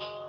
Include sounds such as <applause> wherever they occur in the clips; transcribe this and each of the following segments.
Yours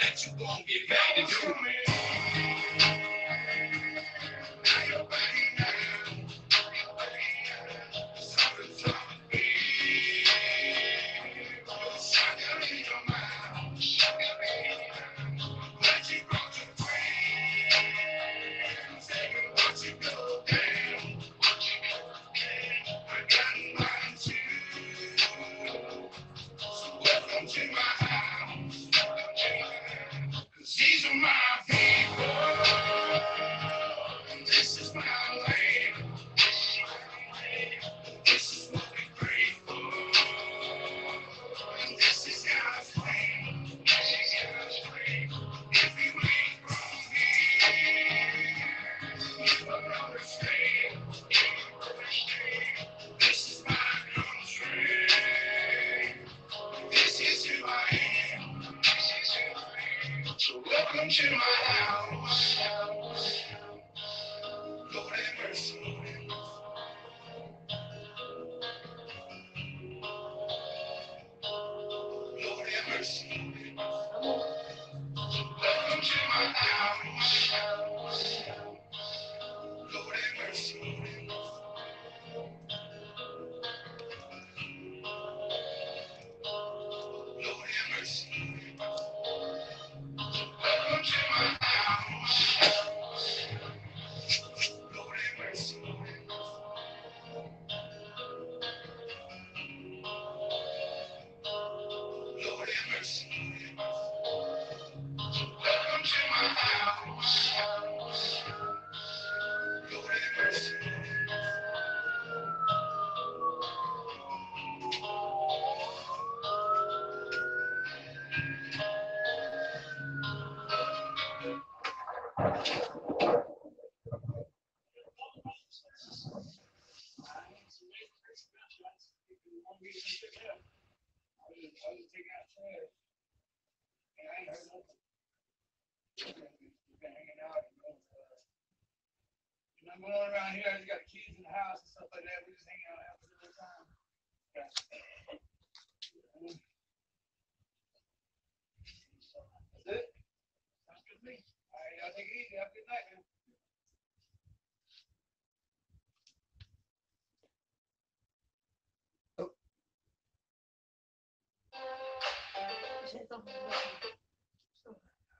that you won't be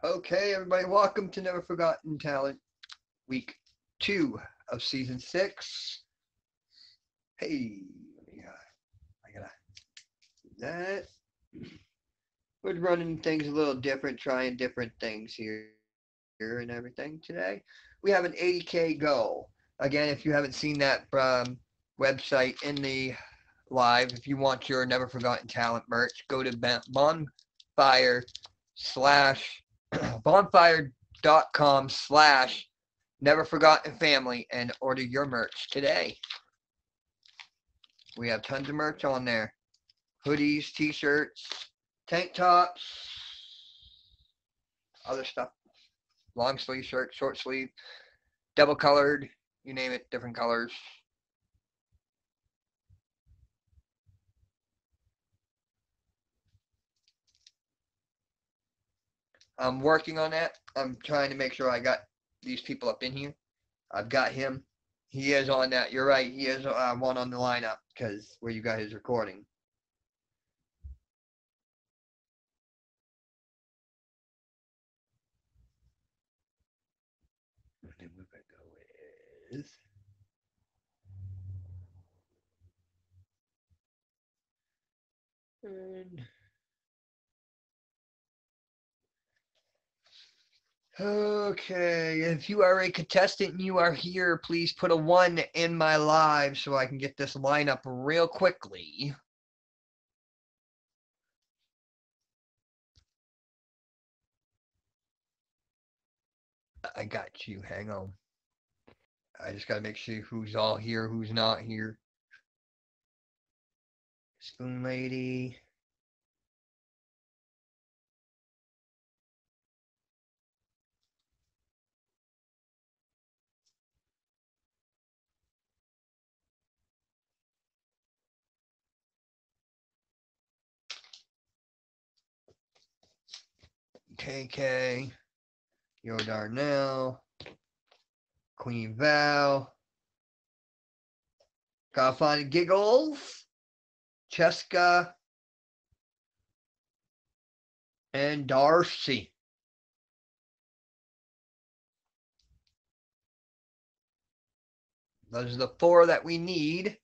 Okay, everybody, welcome to Never Forgotten Talent, week two of season six. Hey, uh, I gotta do that. We're running things a little different, trying different things here, here and everything today. We have an 80k goal. Again, if you haven't seen that um, website in the live, if you want your Never Forgotten Talent merch, go to Bon- bonfire slash <clears throat> bonfire.com slash never forgotten family and order your merch today. We have tons of merch on there. Hoodies, t-shirts, tank tops, other stuff. Long sleeve shirt, short sleeve, double colored, you name it, different colors. I'm working on that. I'm trying to make sure I got these people up in here. I've got him. He is on that. You're right. He is uh, one on the lineup because where you got his recording. And we're gonna go with and Okay, if you are a contestant and you are here, please put a one in my live so I can get this lineup real quickly. I got you. Hang on. I just gotta make sure who's all here, who's not here. Spoon Lady. KK, Yo Darnell, Queen Val, find Giggles, Cheska, and Darcy. Those are the four that we need.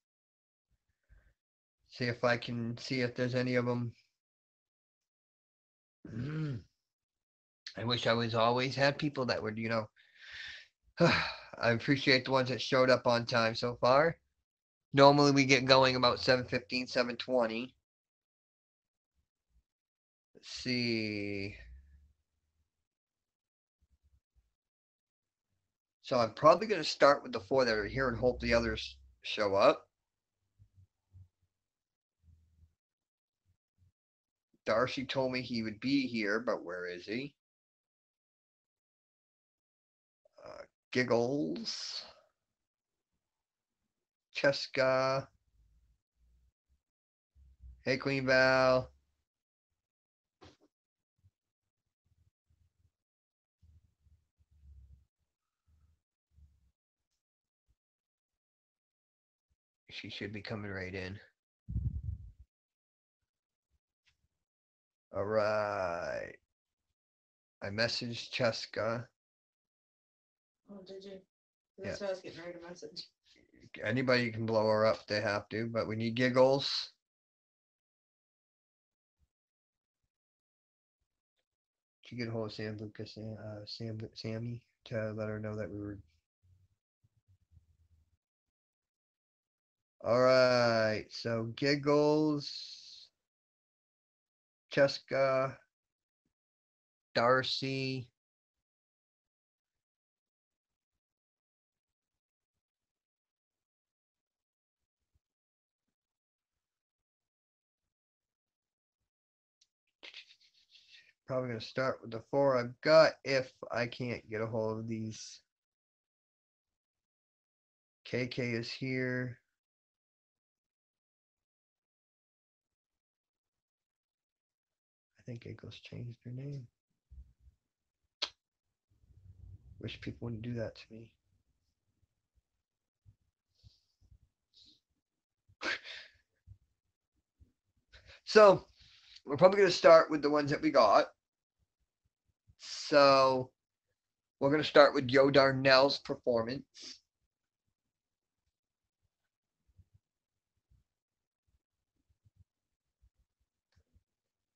See if I can see if there's any of them. Mm. I wish I was always had people that would, you know. <sighs> I appreciate the ones that showed up on time so far. Normally we get going about 7:15, 7:20. Let's see. So I'm probably going to start with the four that are here and hope the others show up. Darcy told me he would be here, but where is he? Giggles. Cheska. Hey, Queen Val. She should be coming right in. All right. I messaged Cheska. Oh, did you? That's what I was getting ready to message. Anybody can blow her up. They have to, but we need giggles. Did you get a hold of Sam Lucas, uh, Sam, Sammy to let her know that we were. All right, so giggles, Cheska, Darcy. Probably gonna start with the four I've got if I can't get a hold of these. KK is here. I think Eagles changed their name. Wish people wouldn't do that to me. <laughs> So we're probably going to start with the ones that we got. So we're going to start with Yo Darnell's performance.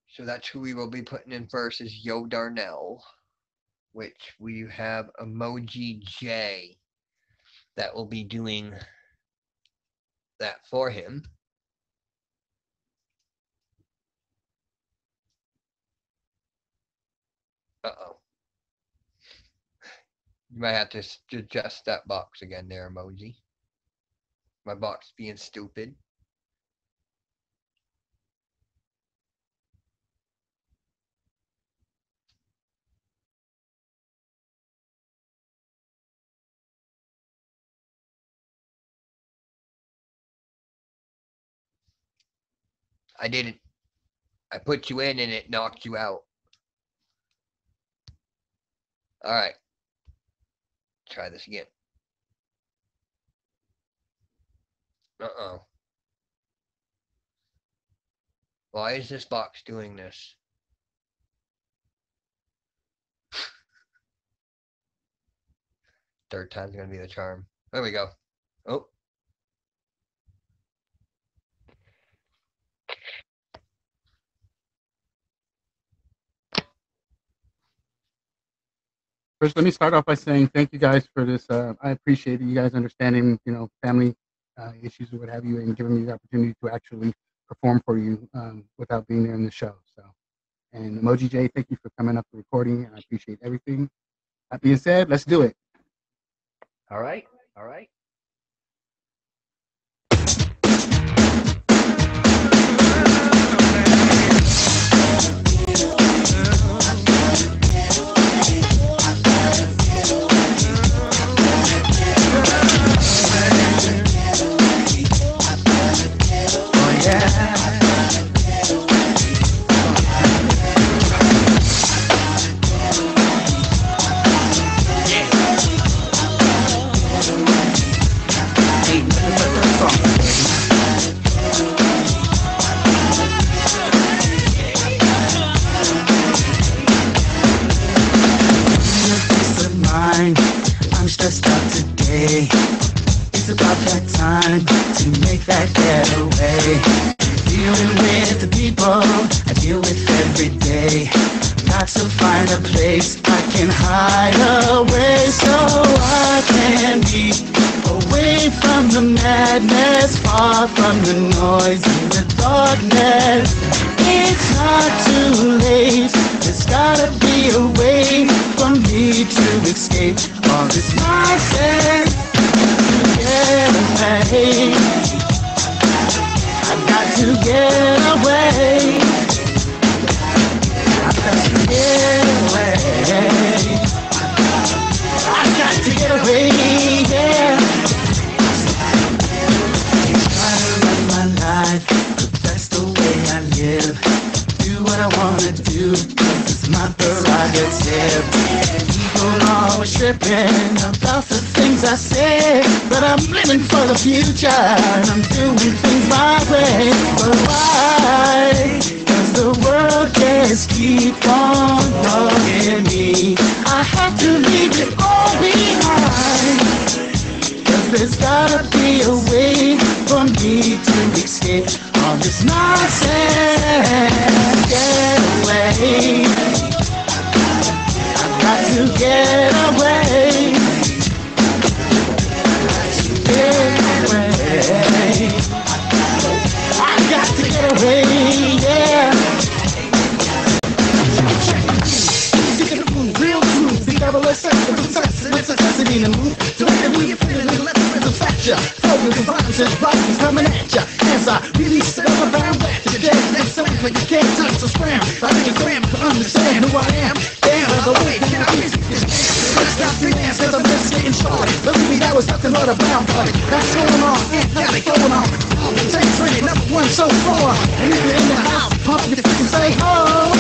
So that's who we will be putting in first is Yo Darnell, which we have Emoji J that will be doing that for him. Uh-oh. You might have to adjust that box again there, emoji. My box being stupid. I didn't. I put you in and it knocked you out. All right. Try this again. Uh-oh. Why is this box doing this? <laughs> Third time's gonna be the charm. There we go. Oh, First, let me start off by saying thank you guys for this. Uh, I appreciate you guys understanding, you know, family uh, issues or what have you, and giving me the opportunity to actually perform for you um, without being there in the show. So, and Emoji J, thank you for coming up and recording, and I appreciate everything. That being said, let's do it. all right. All right. It's about that time to make that getaway. Dealing with the people I deal with every day. Got to find a place I can hide away so I can be away from the madness, far from the noise and the darkness. It's not too late. There's gotta be a way me to escape all this nonsense get away. I've got to get away. I've got to get away. I've got to get away, yeah. Run my life, the way I live. Do what I wanna do, 'cause it's my prerogative. Tripping about the things I say, but I'm living for the future and I'm doing things my way. But why? Cause the world just keep on bugging me. I have to leave it all behind. Cause there's gotta be a way for me to escape all this nonsense. Get away. To get away. Get away. I've got to get away, yeah. Real truth, the is sex, the success, a necessity in the move. To make it really feel a little less rhythm fracture. And violence and violence coming at ya. As I release the rubber bound back to the dead. Next time, like you can't touch the scram. I think it's gram to understand who I am. Damn, as a way, can I miss this? Let's stop the dance, cause I'm just getting started. Believe me, that was nothing but a brown party. That's going on, and got it going on. Take trending, number one so far. And if you're in the house, pump your feet and say ho.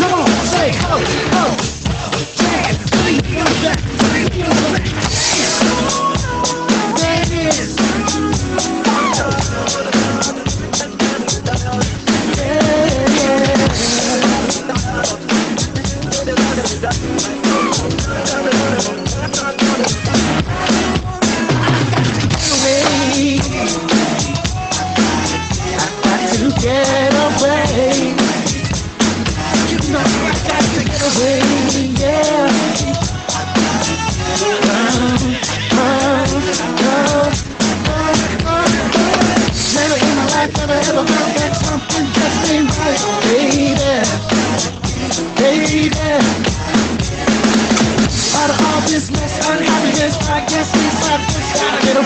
Come on, say ho, ho. Jam, three, feel that, three, feel that. Away.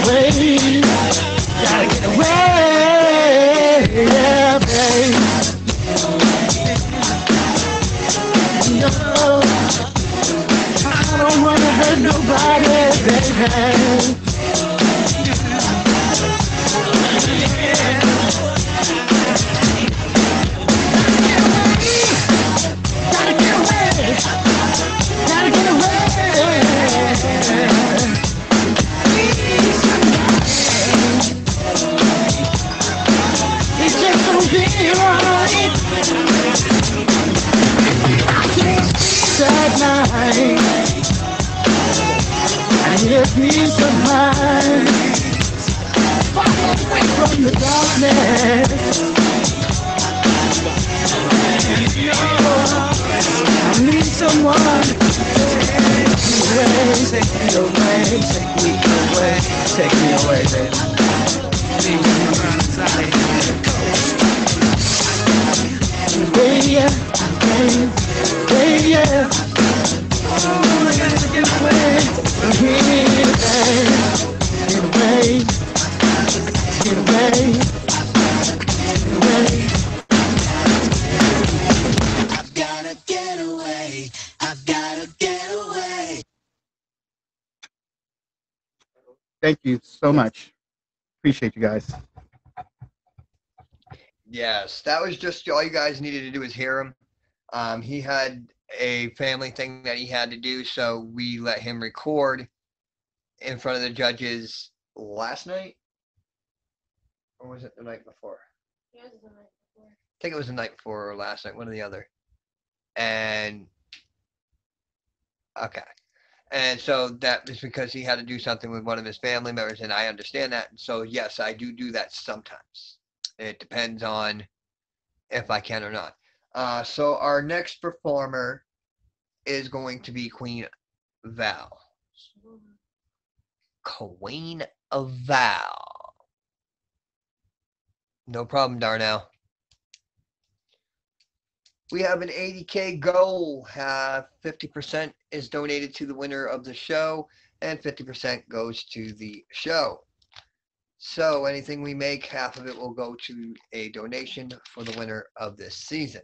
Away. Gotta get away, yeah, babe. No, I don't wanna hurt nobody, baby. Take me away, take me away, take me away, baby. Baby, baby, baby. Oh, I gotta get away, get away, get away, Thank you so much. Appreciate you guys. Yes, that was just all you guys needed to do is hear him. Um, he had a family thing that he had to do, so we let him record in front of the judges last night, or was it the night before? He was the night before. I think it was the night before or last night, one or the other. And okay. And so that is because he had to do something with one of his family members, and I understand that. So yes, I do do that sometimes. It depends on if I can or not. Uh, so our next performer is going to be Queen Val. Queen of Val. No problem, Darnell. We have an 80K goal. Uh, 50% is donated to the winner of the show, and 50% goes to the show. So anything we make, half of it will go to a donation for the winner of this season.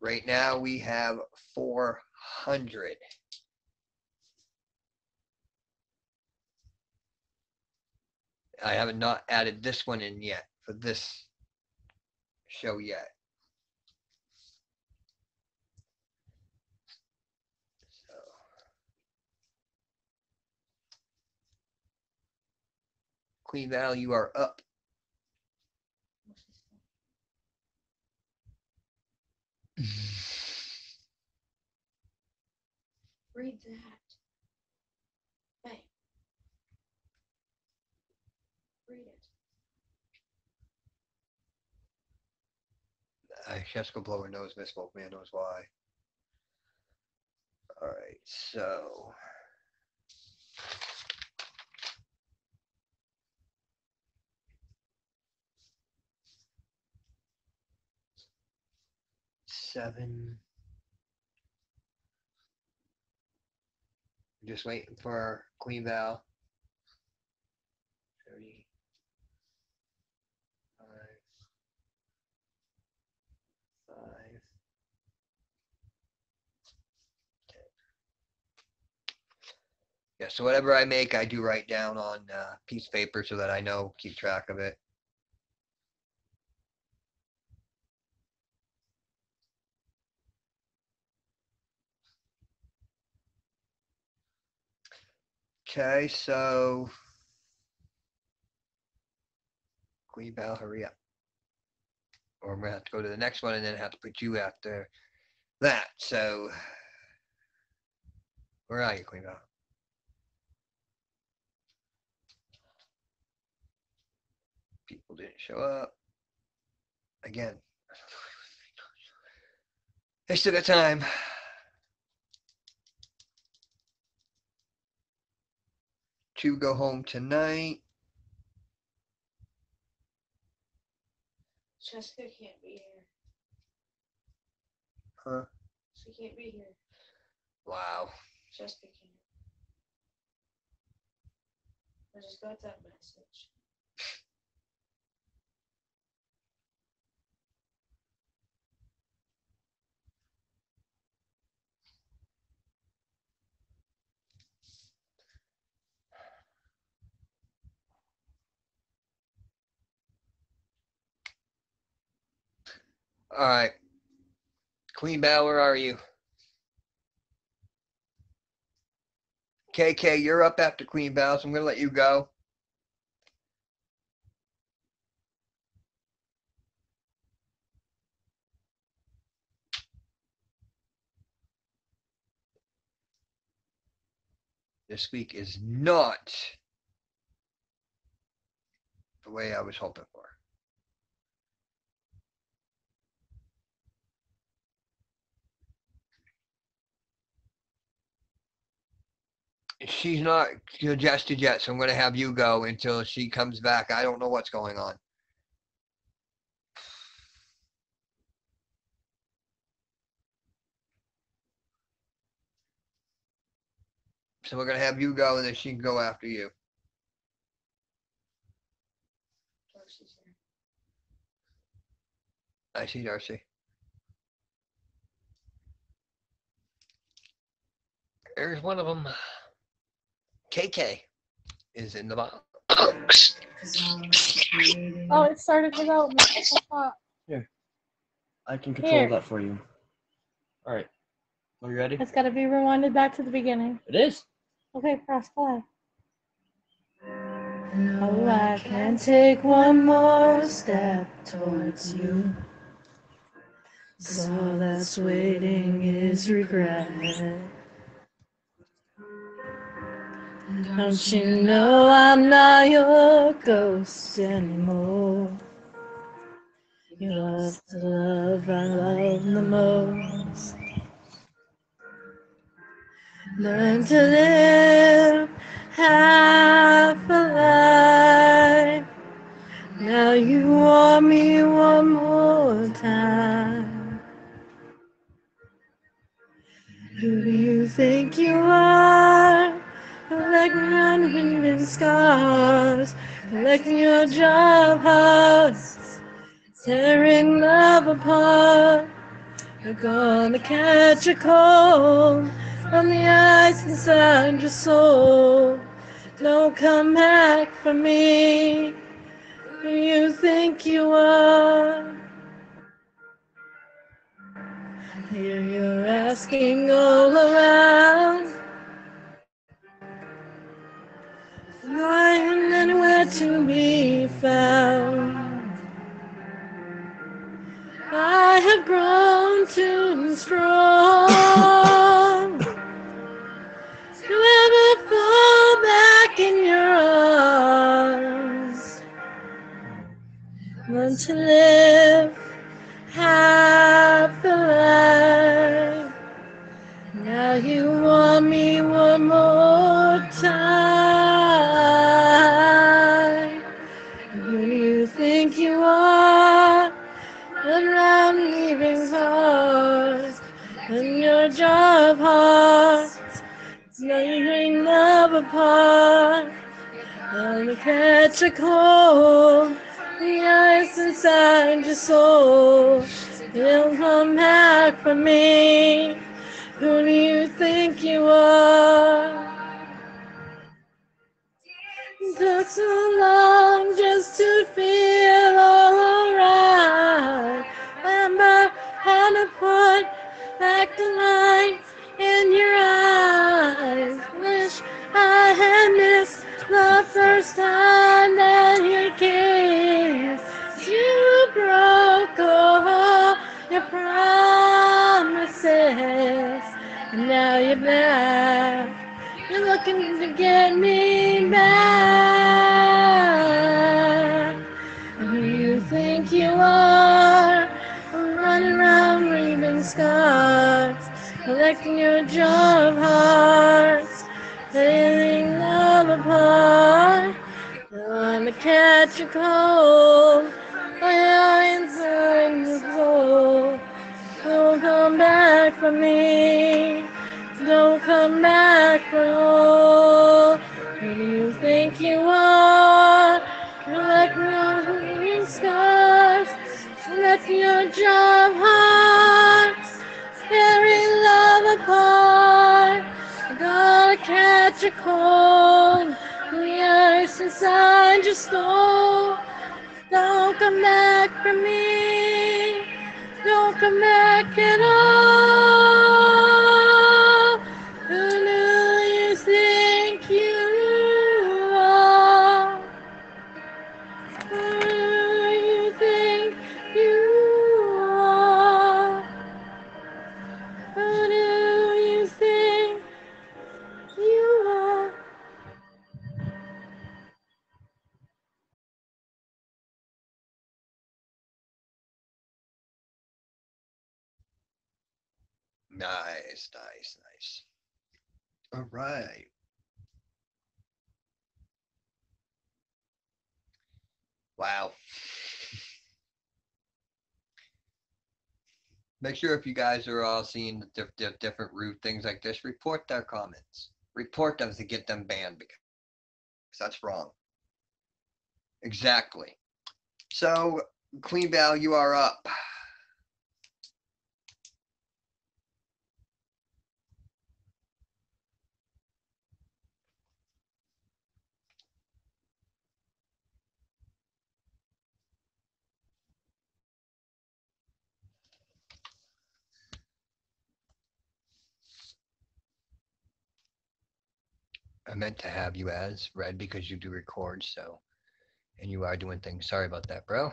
Right now we have 400. I haven't not added this one in yet for this show yet. Queen Val, you are up. Read that. Hey. Read it. Uh, Shesko Blower knows Miss Wolfman knows why. All right, so. seven. Just waiting for Queen Val. 30. Yeah, so whatever I make, I do write down on uh, piece of paper so that I know, keep track of it. Okay, so Queen Bell, hurry up. Or I'm gonna have to go to the next one and then have to put you after that. So where are you, Queen Bell? People didn't show up. Again. <laughs> I still got time. Two go home tonight. Jessica can't be here. Huh? She can't be here. Wow. Jessica can't. I just got that message. All right. Queen Bell, where are you? KK, you're up after Queen Bell, so I'm going to let you go. This week is not the way I was hoping for. She's not suggested yet, so I'm going to have you go until she comes back. I don't know what's going on. So we're going to have you go, and then she can go after you. Darcy's here. I see Darcy. There's one of them. KK is in the box. Oh, it started development. What's up? I can control Here. that for you. All right. Are you ready? It's got to be rewinded back to the beginning. It is. Okay, press play. Oh, I can't take one more step towards you. 'Cause all that's waiting is regret. Don't you know I'm not your ghost anymore? You lost the love I love the most. Learn to live half a life. Now you want me one more time. Who do you think you are? Collecting unwritten scars, collecting your job hearts, tearing love apart. You're gonna catch a cold from the ice inside your soul. Don't come back for me. Who you think you are? Here you're asking all around. Lying anywhere to be found. I have grown too strong apart. I'll catch a cold, the ice inside your soul. You'll come back for me. Who do you think you are? Took so long just to feel. First time that you kissed. You broke all your promises, and now you're back. You're looking to get me back. Who you think you are? Running around leaving scars, collecting your jar of hearts, love apart. Trying to catch a cold, my eyes are in the cold. Don't come back for me. Don't come back for all. Who do you think you are? You're like no scars, left your job hearts, tearing love apart. I gotta a cold, the ice inside your soul. Don't come back for me. Don't come back at all. All right. Wow. Make sure if you guys are all seeing the diff- diff- different root things like this, report their comments. Report them to get them banned because that's wrong. Exactly. So, Clean Val, you are up. I meant to have you as red because you do record, so and you are doing things. Sorry about that, bro.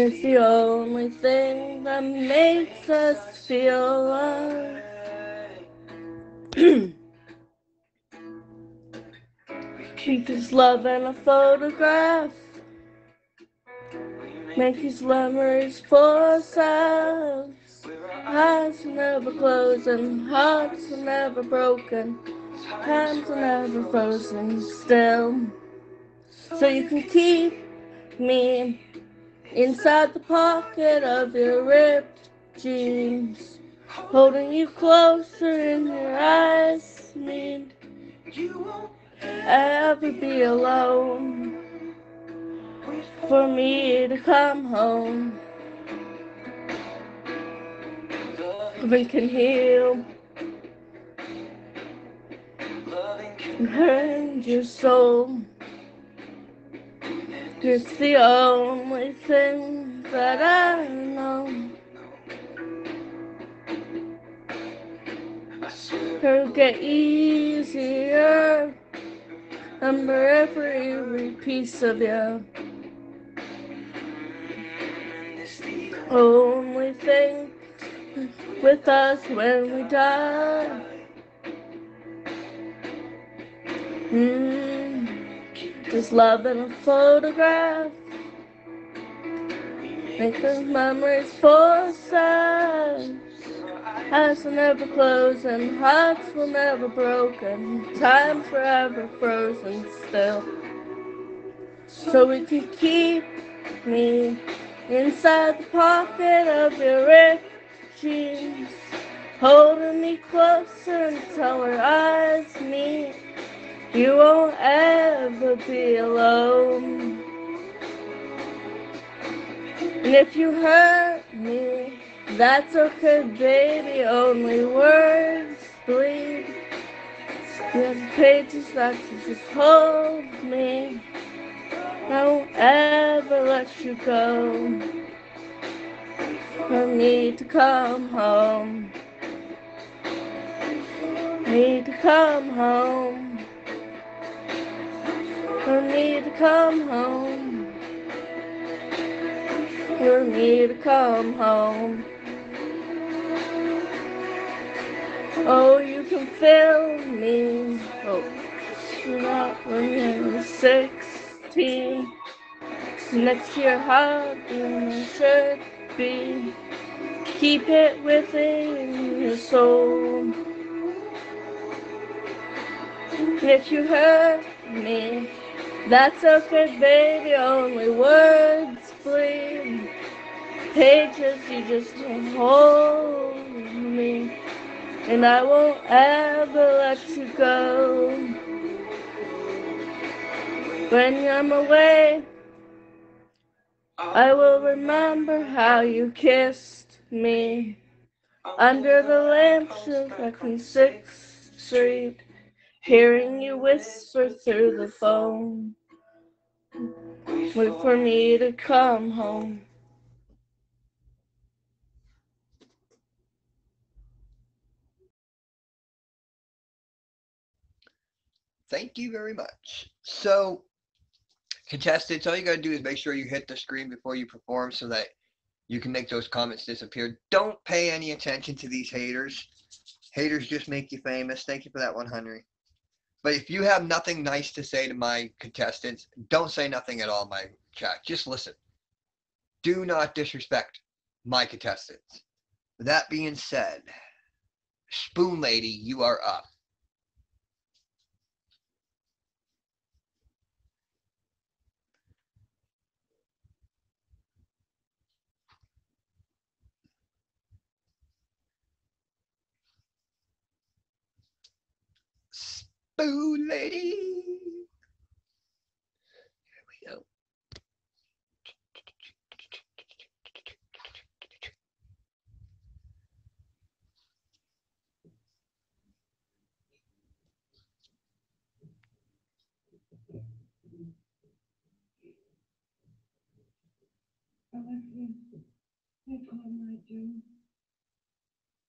It's the only thing that makes us feel alive. <clears throat> Because love in a photograph make these memories for ourselves. Eyes are never closing, hearts are never broken, times are never frozen still. So you can keep me inside the pocket of your ripped jeans, holding you closer in your eyes. Need you won't ever be alone for me to come home. Loving can heal and your soul. It's the only thing that I know. It'll get easier. Every, every piece of you. Only thing with us when we die. Mm, just love in a photograph. Those memories for us. Eyes will never close and hearts will never broken. Time forever frozen still. So we can keep me inside the pocket of your ripped jeans. Holding me closer until our eyes meet. You won't ever be alone. And if you hurt me, that's okay, baby. Only words bleed. You have pages that just hold me. I won't ever let you go. I need to come home. Need to come home. I me to come home. For me to come home. Oh, you can feel me. Oh, not when you're 16. Next your heart, you should be. Keep it within your soul. If you hurt me, that's okay, baby. Only words bleed. Pages, you just hold me. And I won't ever let you go. When I'm away, I will remember how you kissed me under the lampshade back on Sixth Street, hearing you whisper through the phone. Wait for me to come home. Thank you very much. So, contestants, all you got to do is make sure you hit the screen before you perform so that you can make those comments disappear. Don't pay any attention to these haters. Haters just make you famous. Thank you for that one, Henry. But if you have nothing nice to say to my contestants, don't say nothing at all my chat. Just listen. Do not disrespect my contestants. That being said, Spoon Lady, you are up. Spoon Lady. Here we go. Oh my goodness. I call my.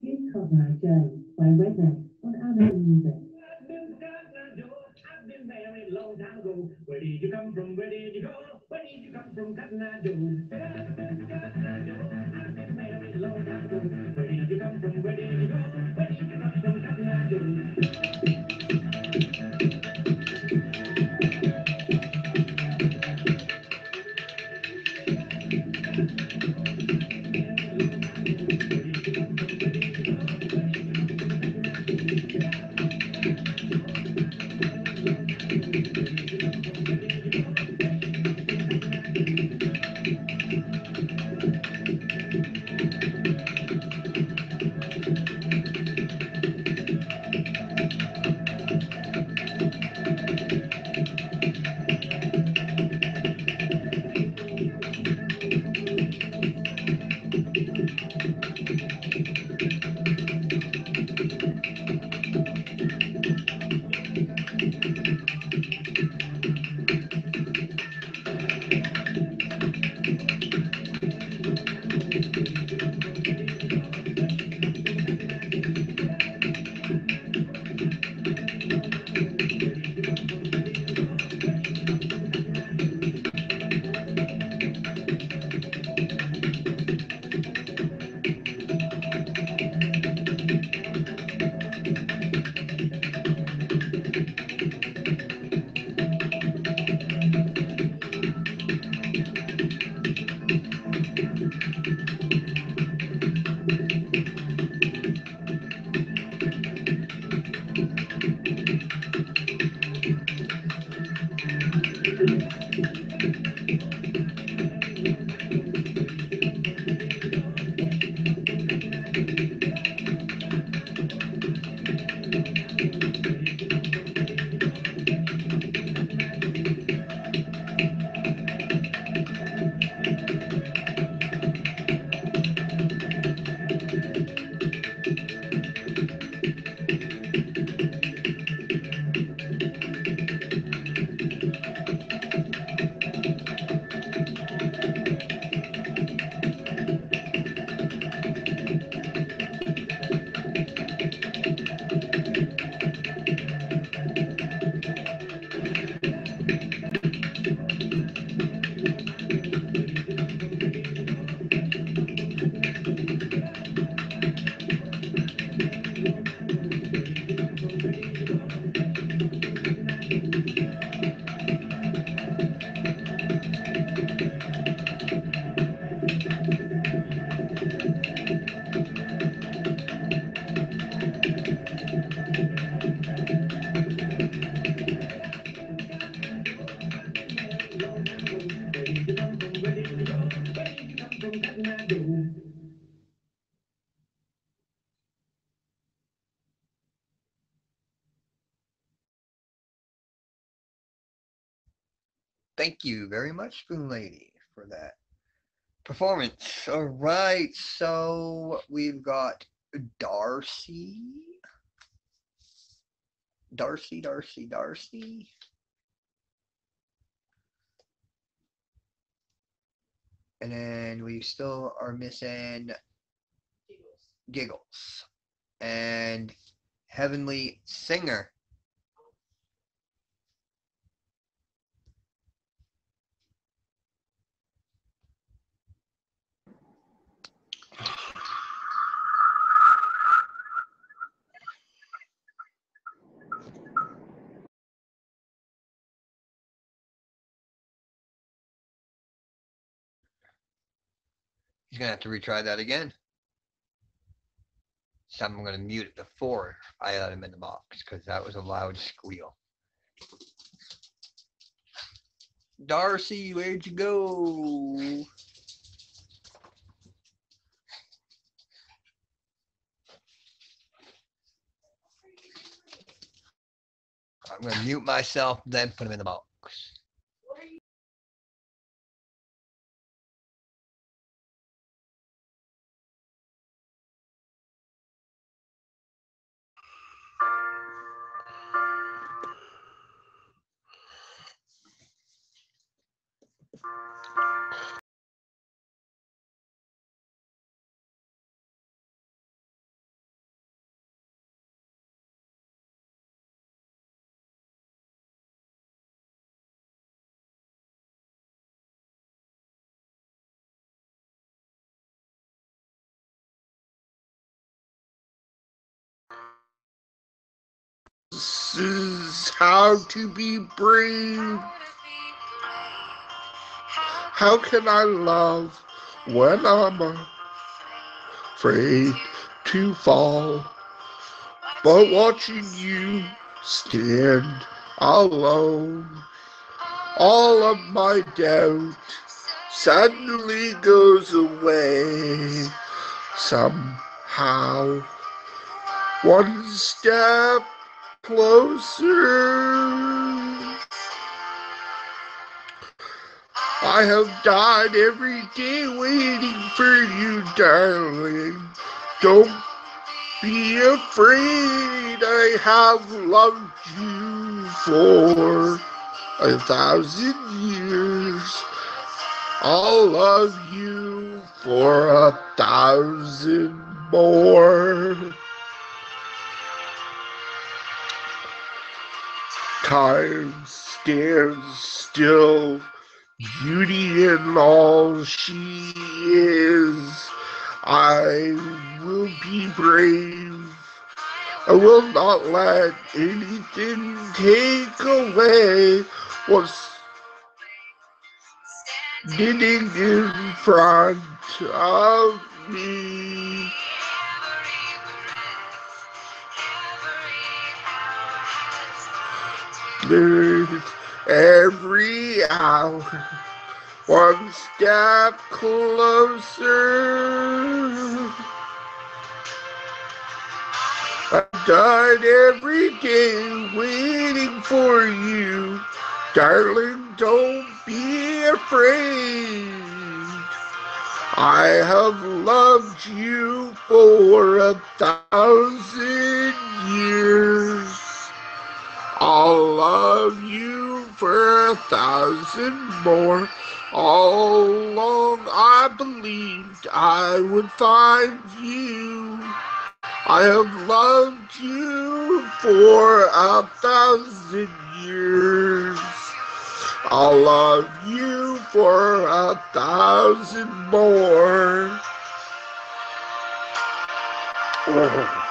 You eye by Redneck on Amazon Music. From? Where did you go? Did you come from, Cotton Eye Joe? I've been married a long time ago. Where did you come from? Where did Thank you very much, Spoon Lady, for that performance. All right, so we've got Darcy. Darcy, Darcy, Darcy. And then we still are missing Giggles and Heavenly Singer. Gonna have to retry that again. So I'm gonna mute it before I let him in the box because that was a loud squeal. Darcy, where'd you go? I'm gonna mute myself, then put him in the box. How to be brave. How can I love when I'm afraid to fall? But watching you stand alone, all of my doubt suddenly goes away somehow. One step closer. I have died every day waiting for you, darling. Don't be afraid, I have loved you for a thousand years. I'll love you for a thousand more. Time stands still, beauty in all she is. I will be brave. I will not let anything take away what's sitting in front of me. There's every hour. One step closer. I've died every day waiting for you. Darling, don't be afraid. I have loved you for a thousand years. I'll love you for a thousand more. All along I believed I would find you. I have loved you for a thousand years. I'll love you for a thousand more. Oh.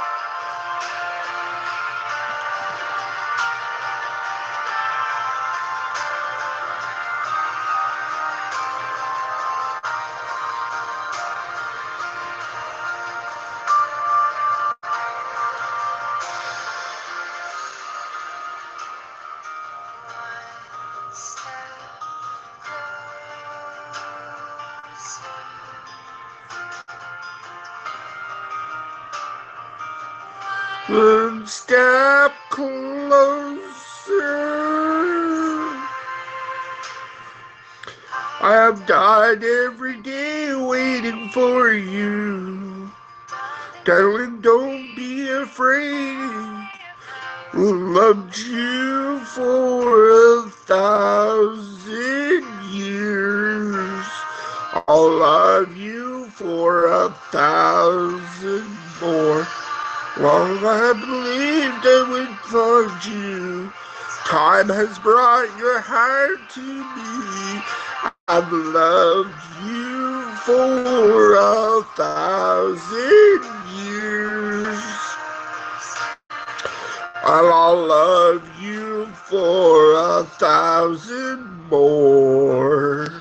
One step closer. I have died every day waiting for you. Darling, don't be afraid. We loved you for a thousand years. I'll love you for a thousand more. Long I believed I would find you. Time has brought your heart to me. I've loved you for a thousand years. I'll love you for a thousand more.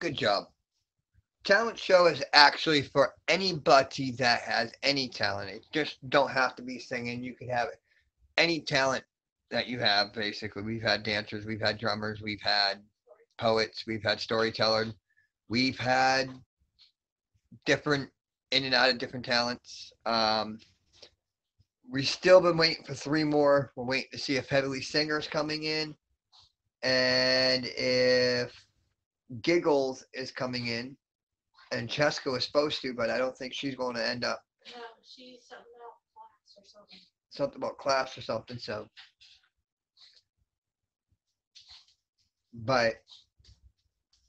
Good job. Talent show is actually for anybody that has any talent. It just don't have to be singing. You could have any talent that you have, basically. We've had dancers, we've had drummers, we've had poets, we've had storytellers, we've had different in and out of different talents. Um, we've still been waiting for three more. We're waiting to see if Heavenly Singer's coming in and if Giggles is coming in, and Cheska was supposed to, but I don't think she's going to end up No, she's something about class or something. something about class or something. So, but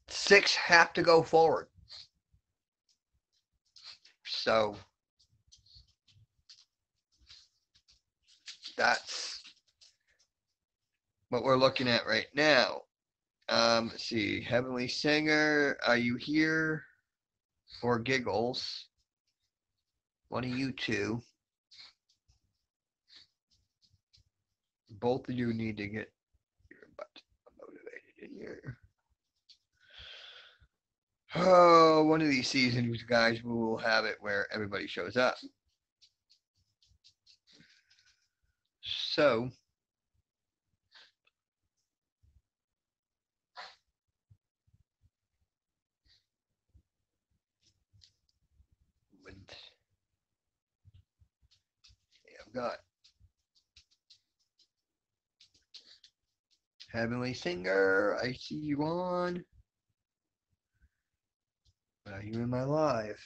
six have to go forward. So that's what we're looking at right now. Um, let's see, Heavenly Singer, are you here for giggles? One of you two. Both of you need to get your butt motivated in here. Oh, one of these seasons, guys, we will have it where everybody shows up. So, with, yeah, Heavenly Singer, I see you on. Are you in my life?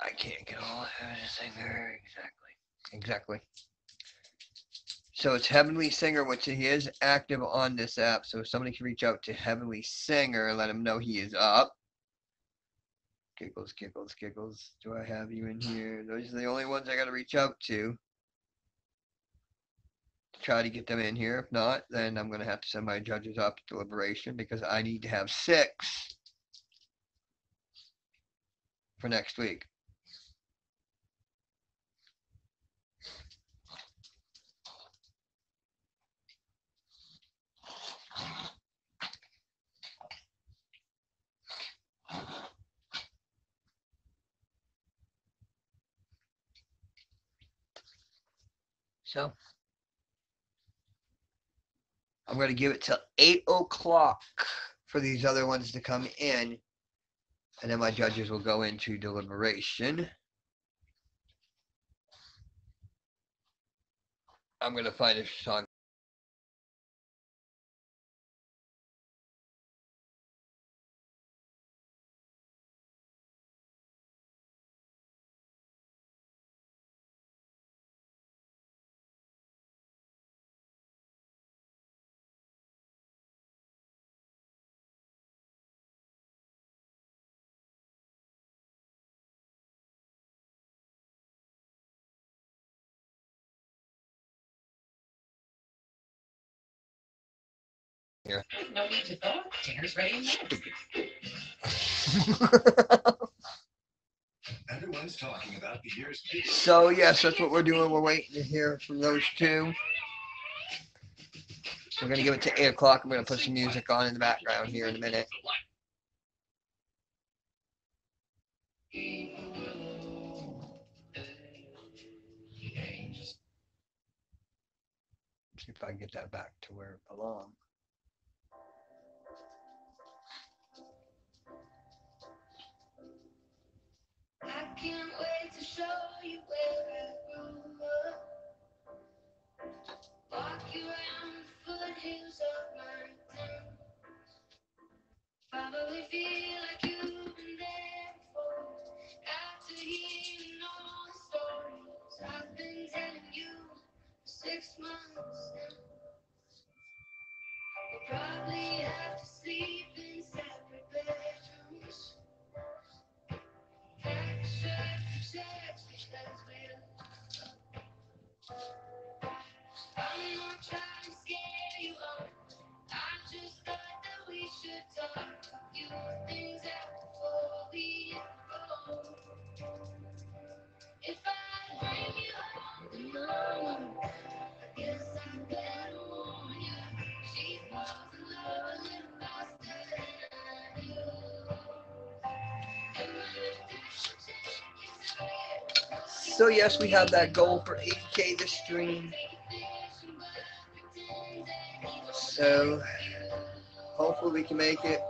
I can't get all of everything there exactly. Exactly. So it's Heavenly Singer, which he is active on this app. So somebody can reach out to Heavenly Singer and let him know he is up. Giggles, giggles, giggles. Do I have you in here? Those are the only ones I got to reach out to. to Try to get them in here. If not, then I'm going to have to send my judges up to deliberation because I need to have six for next week. So I'm going to give it till eight o'clock for these other ones to come in, and then my judges will go into deliberation. I'm going to find a song. Here. No need to thought. Dinner's ready. <laughs> Everyone's talking about the year's So yes, that's what we're doing. We're waiting to hear from those two. We're gonna give it to eight o'clock. I'm gonna put some music on in the background here in a minute. See if I can get that back to where it belongs. Can't wait to show you where I grew up. Walk you around the foothills of my town. Probably feel like you've been there before. After hearing all the stories I've been telling you for six months now. We'll probably have to sleep few things out before we So yes, we have that goal for 8K this stream. So hopefully we can make it.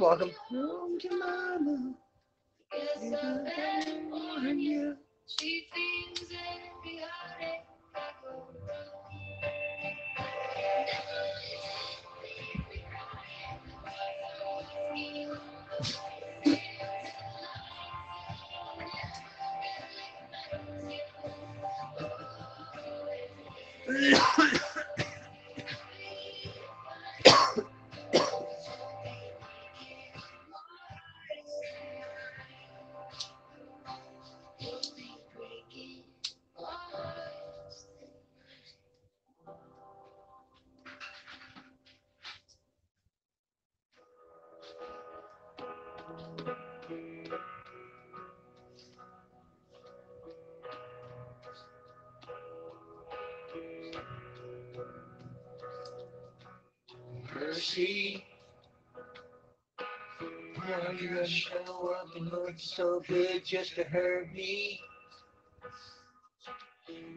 You're welcome. Guess Mercy. Why you gonna show up and look so good just to hurt me?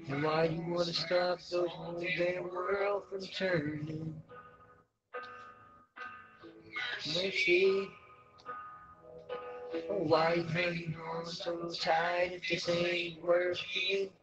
And why you wanna stop those whole damn world from turning? Mercy. Why you hanging on so tight if this ain't working? So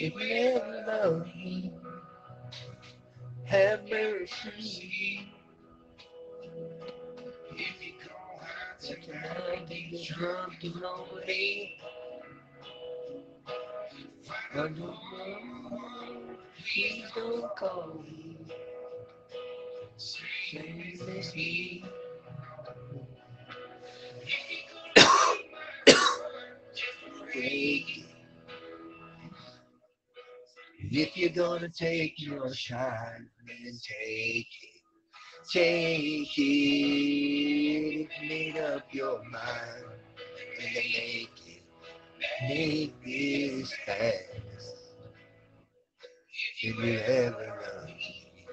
If you ever love me, have mercy. If you go out tonight get drunk and lonely, I don't know, please don't call me. Say this me. Break it. If you're gonna take your time, then take it. Take it. Made up your mind, then make it. Make this fast. If you ever love me,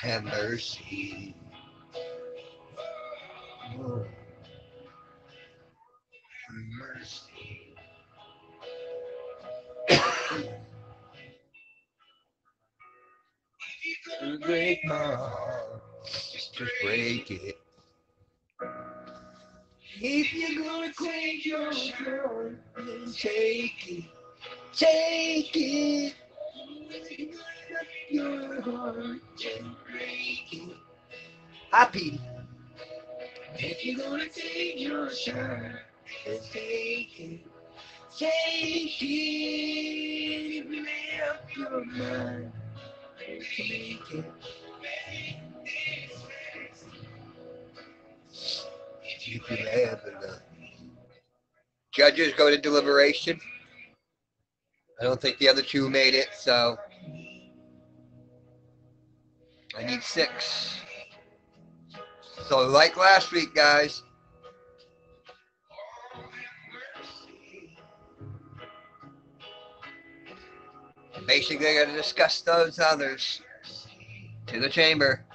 have mercy. Oh, mercy. You break my heart, just break it. If you're gonna take your heart, then take it, take it. If your heart, then break it. Happy. If you're gonna take your shot, then take it. Take it if you made up your mind. Judges go to deliberation. I don't think the other two made it, so I need six. So like last week, guys. Basically, I got to discuss those others to the chamber.